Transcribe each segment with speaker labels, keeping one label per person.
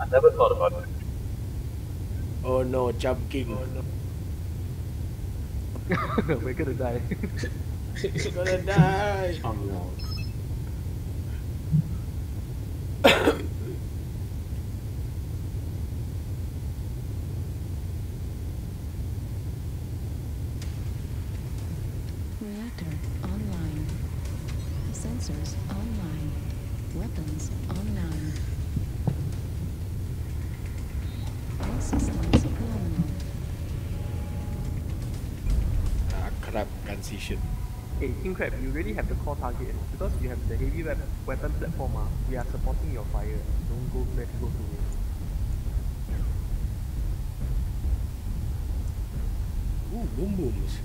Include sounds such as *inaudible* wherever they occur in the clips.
Speaker 1: I never thought about it.
Speaker 2: Oh no, Jump King.
Speaker 3: Oh, *laughs* We're gonna die.
Speaker 2: We're gonna die. *laughs*
Speaker 4: Oh no.
Speaker 5: Reactor online. Sensors online. Weapons online.
Speaker 2: Crap, transition.
Speaker 3: hey, King Crab, you really have the core target because you have the heavy wep- weapon platform. Ah, we are supporting your fire. Don't go. Let's go to it.
Speaker 2: Ooh, boom booms.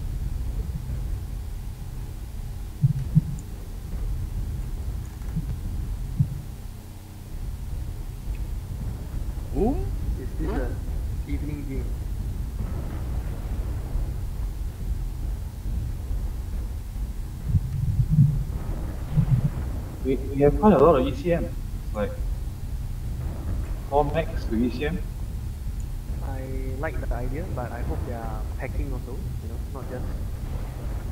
Speaker 2: Boom?
Speaker 3: Is this a evening game?
Speaker 1: We, we have quite a lot of ECM. Like, 4 max to ECM.
Speaker 3: I like the idea, but I hope they are packing also. You know, not just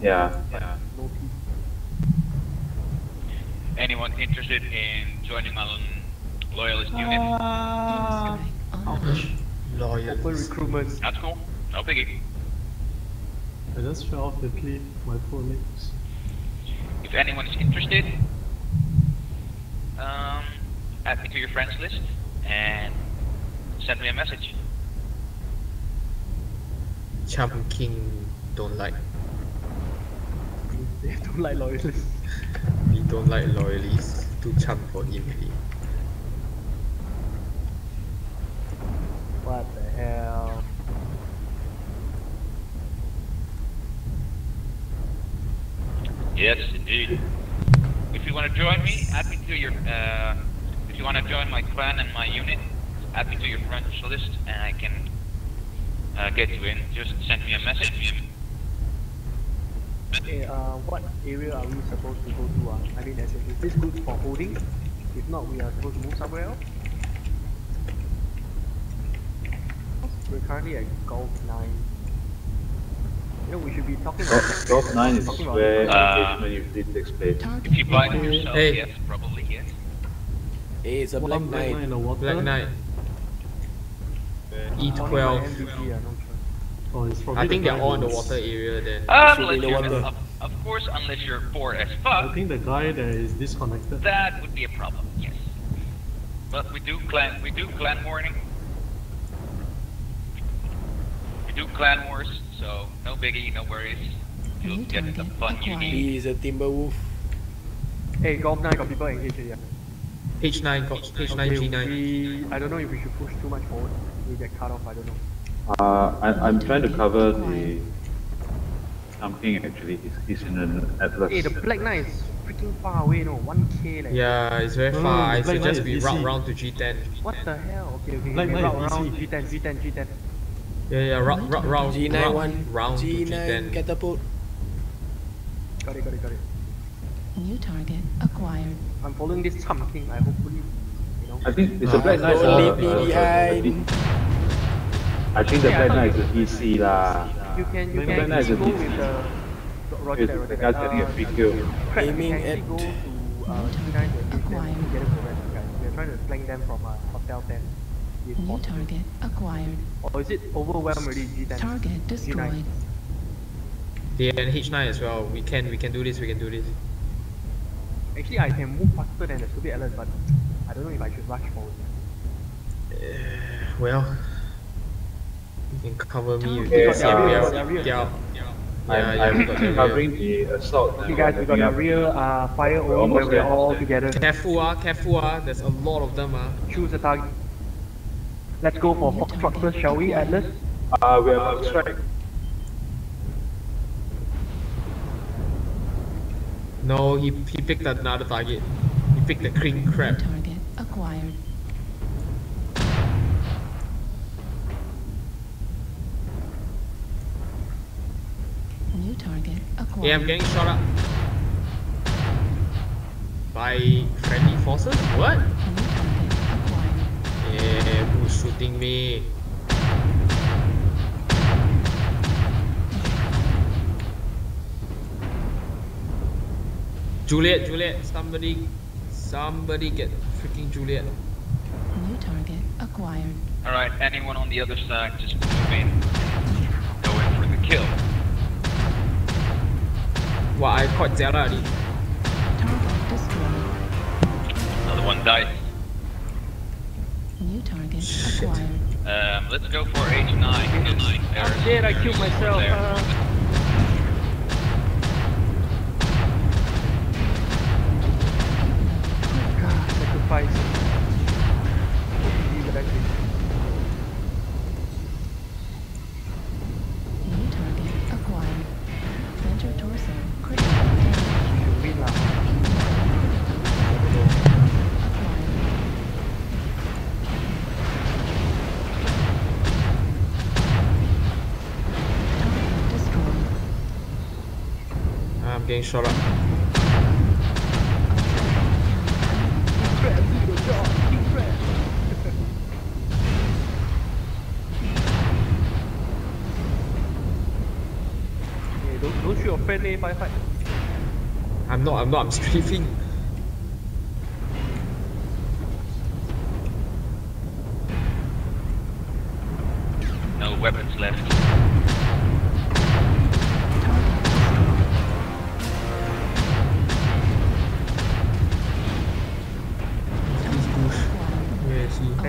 Speaker 1: Yeah, yeah.
Speaker 3: no peace.
Speaker 6: Anyone interested in joining my loyalist unit?
Speaker 5: Uh, Airstrike online.
Speaker 3: Open recruitment.
Speaker 6: That's cool. No biggie.
Speaker 4: I just fell off the cliff, my poor legs.
Speaker 6: If anyone is interested, um, add me to your friends list and send me a message.
Speaker 7: Chum King don't like.
Speaker 3: They *laughs* don't like loyalists. *laughs*
Speaker 7: We don't like loyalists. Too chum for him already.
Speaker 3: What the hell?
Speaker 6: Yes, indeed. If you want to join me, add me to your. Uh, if you want to join my clan and my unit, add me to your friends list, and I can uh, get you in. Just send me a message.
Speaker 3: Hey, uh, what area are we supposed to go to? Uh? I mean, as is this good for holding? If not, we are supposed to move somewhere else? We're currently at Golf 9. You know, we should be talking about...
Speaker 1: Golf, Golf 9 is where
Speaker 6: Uh,
Speaker 1: engagement usually takes place.
Speaker 5: Target
Speaker 6: If you buy them yourself,
Speaker 7: Hey.
Speaker 6: yes, probably yes.
Speaker 2: Hey, it's a black
Speaker 4: One black knight
Speaker 2: knight.
Speaker 4: water.
Speaker 7: Black Knight. E12.
Speaker 3: MVG, uh, no choice.
Speaker 4: Oh,
Speaker 7: I think
Speaker 4: the
Speaker 7: they're all in the water area then.
Speaker 6: Unless
Speaker 2: the
Speaker 6: you're,
Speaker 2: water.
Speaker 6: of, of course, unless you're bored as
Speaker 4: I think the guy that is disconnected.
Speaker 6: that would be a problem. Yes. But we do clan. We do clan warning. We do clan wars, so no biggie, no worries. You'll get the
Speaker 5: target
Speaker 6: fun you need.
Speaker 2: He's a timber wolf.
Speaker 3: Hey, Golf 9 got people engaged here.
Speaker 7: H9, got H9,
Speaker 3: Okay,
Speaker 7: G9.
Speaker 3: we... I don't know if we should push too much forward. We get cut off, I don't know.
Speaker 1: Uh, I, I'm trying to cover the something actually. He's, he's in an atlas.
Speaker 3: Hey, the Black Knight is freaking far away, no? 1k like.
Speaker 7: Yeah, it's very
Speaker 4: No, no,
Speaker 7: far.
Speaker 4: no,
Speaker 7: I
Speaker 4: Black
Speaker 7: suggest
Speaker 4: Knight
Speaker 7: we route round to G10.
Speaker 3: What the hell? Okay, okay,
Speaker 4: Black
Speaker 3: okay.
Speaker 4: Knight
Speaker 3: Route
Speaker 4: is
Speaker 3: around
Speaker 4: DC.
Speaker 3: G10, G10, G10.
Speaker 7: Yeah, yeah, route, route, route,
Speaker 2: G9
Speaker 7: route,
Speaker 2: one.
Speaker 7: round to
Speaker 2: G9
Speaker 7: G10.
Speaker 2: catapult.
Speaker 3: Got it, got it, got it.
Speaker 5: New target acquired.
Speaker 3: I'm following this Chum King. I hopefully, you know.
Speaker 1: I think it's
Speaker 7: Ah,
Speaker 1: a Black Knight.
Speaker 2: don't
Speaker 1: uh,
Speaker 2: leave me
Speaker 1: uh, uh,
Speaker 2: behind.
Speaker 1: I think the
Speaker 3: Yeah,
Speaker 1: Black
Speaker 3: thought
Speaker 1: Knight is a DC lah.
Speaker 3: You can, you
Speaker 1: Black
Speaker 3: can
Speaker 1: is a
Speaker 3: actually go with the. Roger that, Roger that.
Speaker 1: guy's getting a
Speaker 3: Uh,
Speaker 1: kill.
Speaker 2: Aiming
Speaker 3: can actually
Speaker 2: at-
Speaker 3: go to uh, G9 to engage them
Speaker 5: Acquired.
Speaker 3: together with the rest of the guys. We're trying to flank them from uh, Hotel 10. If
Speaker 5: New target acquired.
Speaker 3: Or is it overwhelmed already, G10?
Speaker 5: Target destroyed.
Speaker 7: Yeah, and H9 as well. We can, we can do this, we can do this.
Speaker 3: Actually, I can move faster than the stupid Atlas, but I don't know if I should rush forward.
Speaker 7: Well, you can cover me with
Speaker 1: Okay,
Speaker 7: this.
Speaker 1: uh,
Speaker 7: Yeah, we
Speaker 3: yeah, yeah.
Speaker 7: yeah.
Speaker 1: I'm,
Speaker 7: Yeah, yeah, we got the
Speaker 1: I'm covering the assault.
Speaker 3: Okay guys, we got a real uh, fire
Speaker 1: We're
Speaker 3: only where we're all together.
Speaker 7: Careful ah, careful ah. There's a lot of them ah.
Speaker 3: Choose a target. Let's go for Foxtrot first, shall we, Atlas?
Speaker 1: Uh, we're about to strike.
Speaker 7: No, he, he picked another target. He picked the king
Speaker 5: New
Speaker 7: crab.
Speaker 5: target acquired. New target acquired.
Speaker 7: Yeah, I'm getting shot up. By friendly forces? What? Shooting me. Juliet, Juliet, somebody, somebody get freaking Juliet.
Speaker 5: New target acquired.
Speaker 6: Alright, anyone on the other side, just move in. Go in for the kill.
Speaker 7: Wow, I caught Zara already.
Speaker 5: Target destroyed.
Speaker 6: Another one died.
Speaker 7: Shit.
Speaker 6: Um, let's go for H9. H9. There's,
Speaker 3: I'm dead, I killed myself. Uh, God, sacrifice.
Speaker 7: I'm getting shot up.
Speaker 3: Do the job. King Crab. Hey, don't, don't shoot your friend, eh, fight, fight.
Speaker 7: I'm not, I'm not, I'm strafing.
Speaker 6: No weapons left.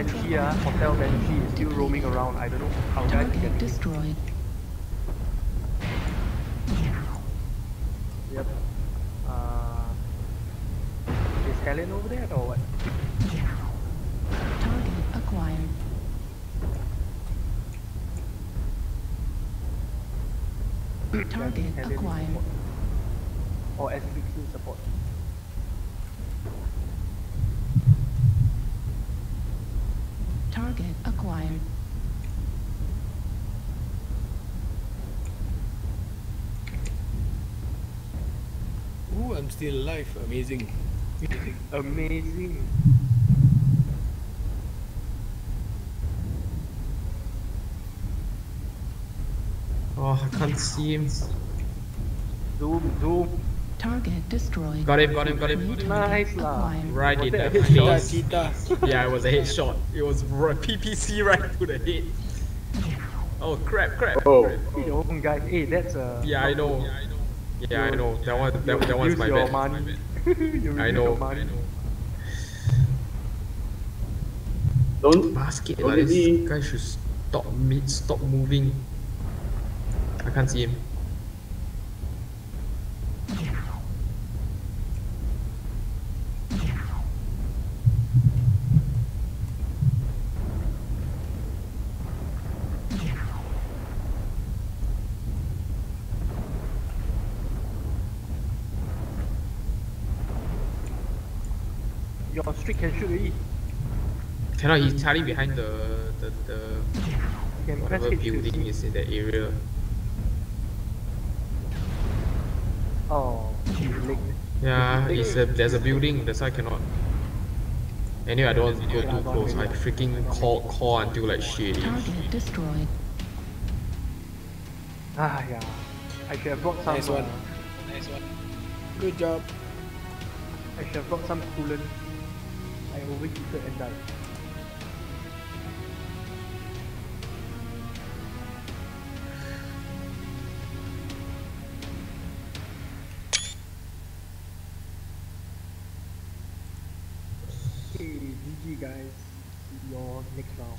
Speaker 7: Where is he?
Speaker 3: Banshee, ah, Hotel Banshee is still roaming around. I don't know how guys
Speaker 5: Target
Speaker 3: get
Speaker 5: destroyed.
Speaker 3: Yep. Uh, is Helen over there or what?
Speaker 5: Target acquired. Target acquired.
Speaker 3: Or SBQ support.
Speaker 5: Target acquired.
Speaker 2: Ooh, I'm still alive. Amazing.
Speaker 3: Amazing.
Speaker 7: Oh, I can't see him.
Speaker 3: Zoom, zoom.
Speaker 5: Target destroyed.
Speaker 7: Got him, got him, got him.
Speaker 3: Nice lah.
Speaker 7: Right
Speaker 3: Was
Speaker 7: in the
Speaker 3: a
Speaker 7: face. Yeah, it was a headshot. It was r- PPC right to the head. Oh crap, crap.
Speaker 1: Oh.
Speaker 7: crap.
Speaker 3: Your own guys. Hey, that's uh.
Speaker 7: Yeah, I know. Yeah, I know. That one, that, that one's my
Speaker 3: your
Speaker 7: bad.
Speaker 3: money. *laughs* you
Speaker 7: I know.
Speaker 3: your
Speaker 7: I know.
Speaker 1: Don't
Speaker 7: Basket
Speaker 1: Don't
Speaker 7: lah. This guy should stop mid, stop moving. I can't see him.
Speaker 3: Your streak can shoot already.
Speaker 7: Cannot. He's hiding behind the the, the
Speaker 3: can
Speaker 7: whatever building
Speaker 3: see.
Speaker 7: is in that area.
Speaker 3: Oh, he's.
Speaker 7: Yeah, it's a, there's a building. That's why I cannot. Anyway, I don't want to go too close. I freaking call call until like shit.
Speaker 5: Target destroyed.
Speaker 3: Ah, yeah. I should have brought some.
Speaker 2: Nice one.
Speaker 3: uh,
Speaker 2: Nice one. Good job.
Speaker 3: I should have brought some coolant. I overheated and died. Okay, GG guys. See you all next round.